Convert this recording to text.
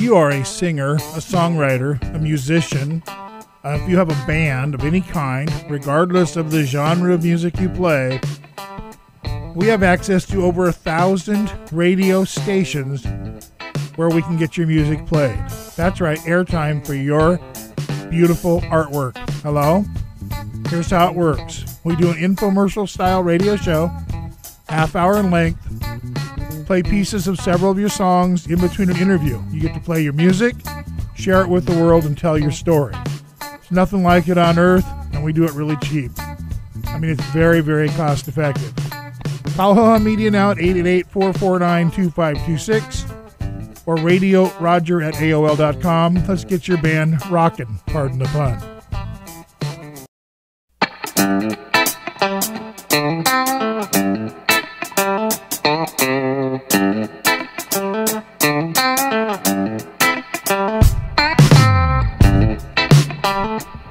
you are a singer, a songwriter, a musician, uh, if you have a band of any kind, regardless of the genre of music you play, we have access to over a thousand radio stations where we can get your music played. That's right, airtime for your beautiful artwork. Hello? Here's how it works we do an infomercial style radio show, half hour in length, play pieces of several of your songs in between an interview. You get to play your music, share it with the world, and tell your story. There's nothing like it on earth, and we do it really cheap. I mean, it's very, very cost effective. Follow Media now at 888 449 2526 or radio roger at AOL.com. Let's get your band rocking, pardon the pun. Thank you. Música